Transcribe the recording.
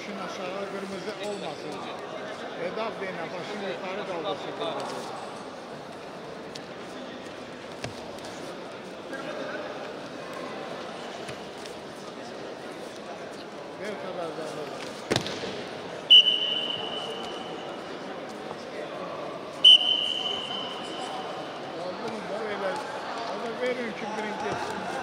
başın aşağı kırmızı olmasın. Edab denen başın yukarı kaldırsın. Verin ki birinci etsin.